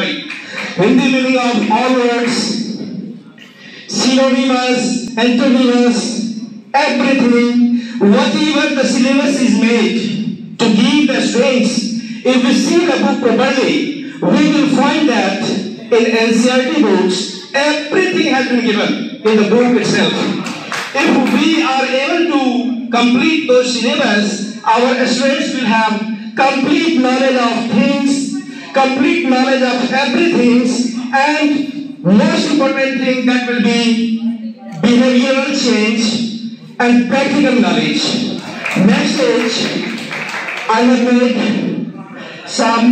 dictionary. In the meaning of all words, synonymous, antonyms, everything, whatever the syllabus is made to give the strings, if we see the book properly, we will find that in NCERT books, everything has been given in the book itself. If we are able to complete those syllabus, our students will have complete knowledge of things, complete knowledge of everything, and most important thing that will be behavioral change and practical knowledge. Next I have made some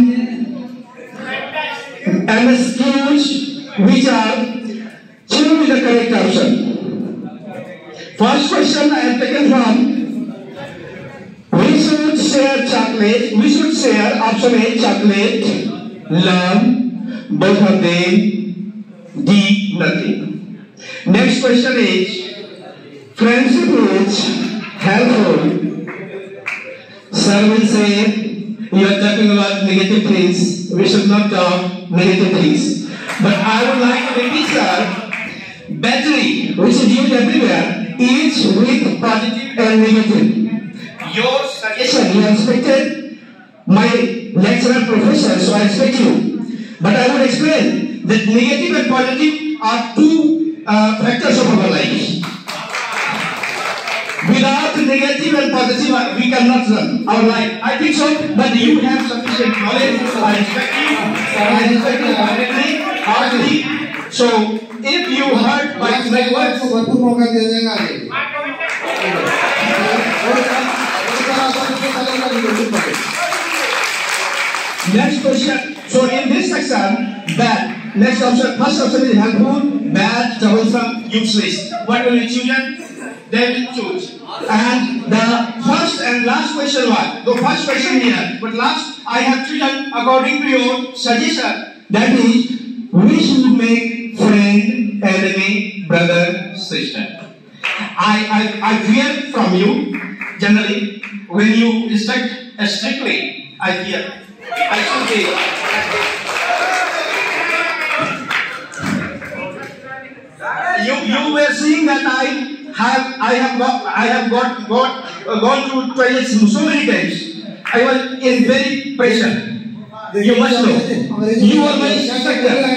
MCQs which are choose the correct option. First question I have taken from we should share chocolate. We should share option A chocolate, learn, both of them, D nothing. Next question is friendship is helpful. Will say you are talking about negative things. We should not talk negative things. But I would like to repeat, sir, battery which is used everywhere, each with positive and negative your suggestion, you expected my lecturer professor, so I expect you. But I would explain that negative and positive are two uh, factors of our life. Without negative and positive, uh, we cannot run our life. I think so, but you have sufficient knowledge. I respect you. I respect you abundantly, heartily. So, if you heard my, my Next question. So in this section, bad. Next option, first option is helpful, bad, troublesome, useless. What will you choose? They will choose. And the first and last question was, the first question here, but last I have chosen according to your suggestion. That is, we should make friend, enemy, brother, sister. I, I, I fear from you, generally, when you instruct strictly, I fear. I. You, you were saying that I have I have got I have got got uh, gone through trials so many times. I was in very pressure. You must know. You are my instructor.